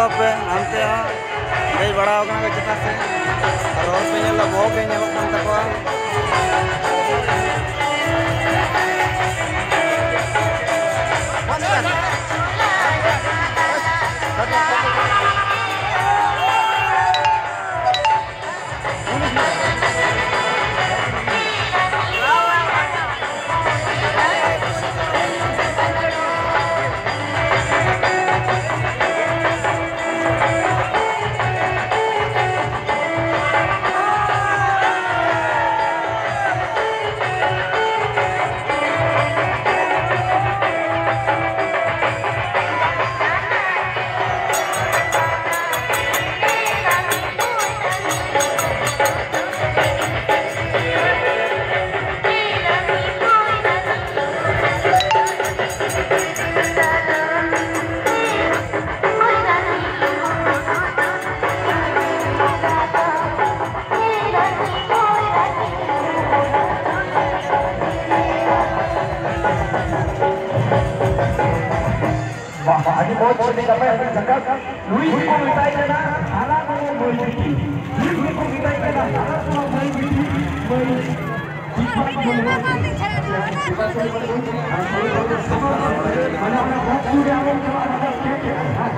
stop ante ha gai bada ogana ke chata se aro pe nyala bo ke nyala kan takwa आणि बहुत बहुत एक आपण आपण जकात लुई को मिटायचे ना आला को बोलती लुई को मिटायचे ना आला को बोलती मैं